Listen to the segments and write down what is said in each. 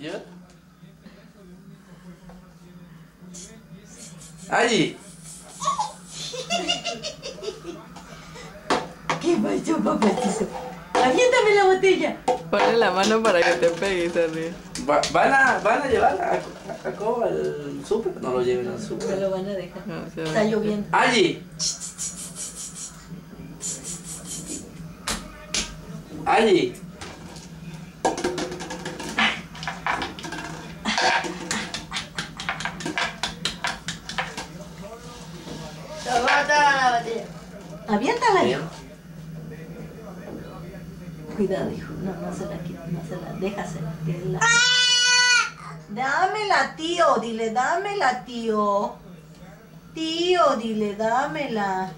¿Ya? Allí. ¿Qué pasó, papacito? Aviéntame la botella. Ponle la mano para que te pegue, se ríe. Va- ¿Van a, van a llevar a, a, a Cobo al súper? No lo lleven al súper. lo van a dejar. No, se Está lloviendo. Allí. Allí. Toma la. Aviéntala, hijo. Cuidado, hijo. No, no se la quita, no se la. Déjasela. que es la... Dámela, tío. Dile, dámela, tío. Tío, dile, dámela.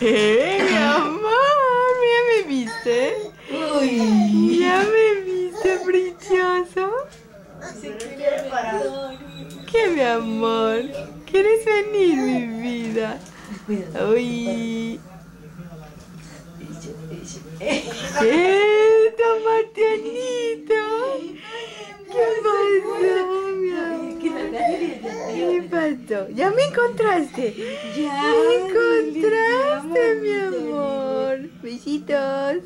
¡Eh, mi amor! ¿Ya me viste? Uy. ¿Ya me viste, precioso? ¿Qué, mi amor? ¿Quieres venir, mi vida? Uy. ¿Qué? Martianito? ¿Qué pasó, mi amor? ¿Qué pasó? ¿Ya me encontraste? Ya. Me encontraste, mi amor. Besitos.